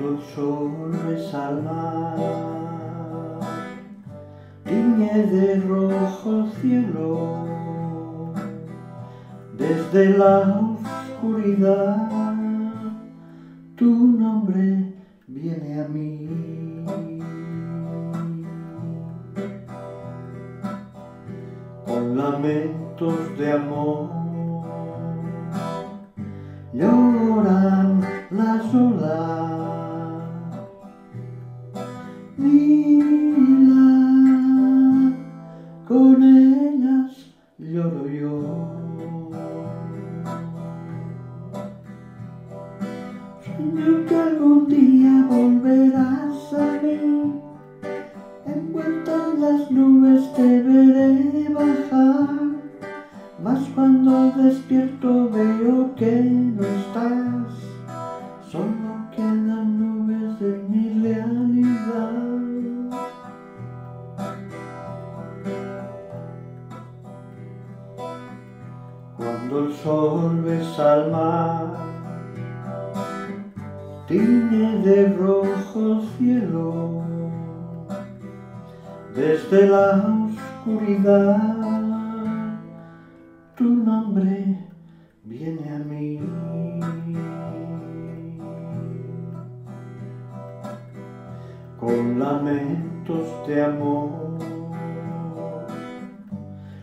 el sol resalma, tiñe de rojo cielo, desde la oscuridad tu nombre viene a mí. Con lamentos de amor Que algún día volverás a mí, envuelta en las nubes te veré bajar, mas cuando despierto veo que no estás, solo quedan nubes de mi realidad. Cuando el sol besa al mar, tiñe de rojo cielo, desde la oscuridad tu nombre viene a mí. Con lamentos de amor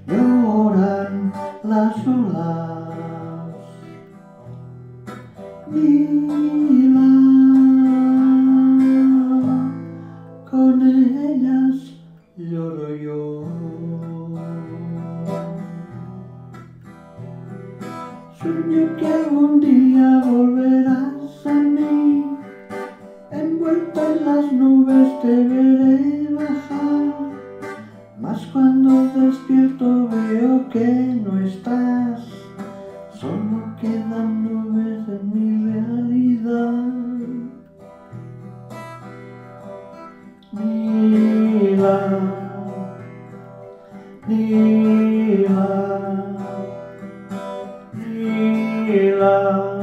lloran las olas. Mila, con Sueño que algún día volverás a mí, envuelta en las nubes te Mila.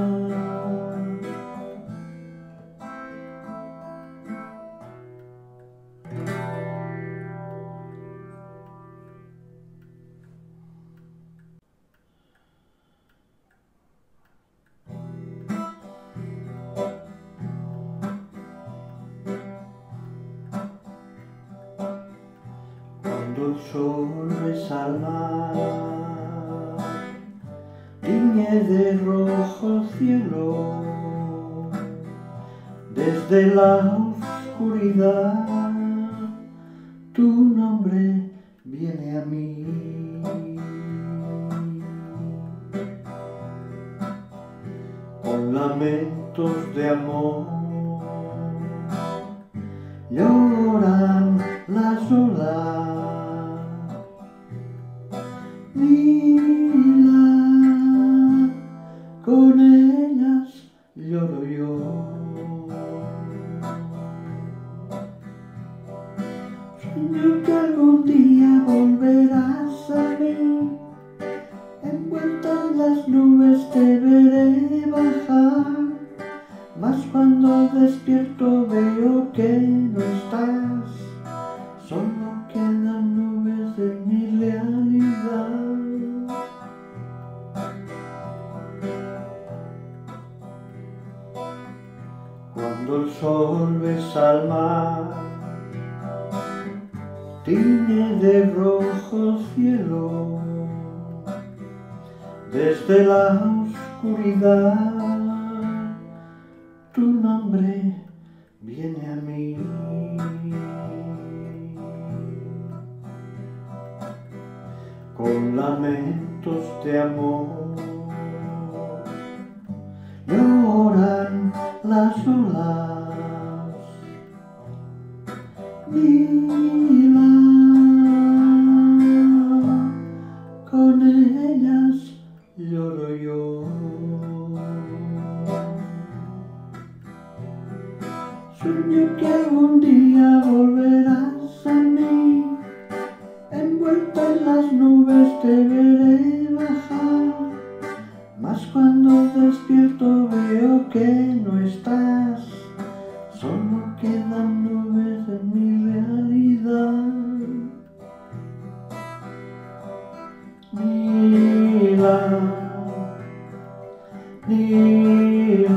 Cuando el sol resalma, de rojo cielo, desde la oscuridad tu nombre viene a mí. Con lamentos de amor lloran con ellas lloro yo. Sueño Cuando el sol besa al mar, tiñe de rojo cielo, desde la oscuridad tu nombre viene a mí. Con lamentos de amor las olas. Mila, con ellas lloro yo. Sueño que algún día volverás a mí, envuelta en las nubes te veré bajar, mas cuando despierto veo que no estás, Solo quedan nubes en mi realidad. Lila, lila.